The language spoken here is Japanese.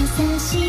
優しい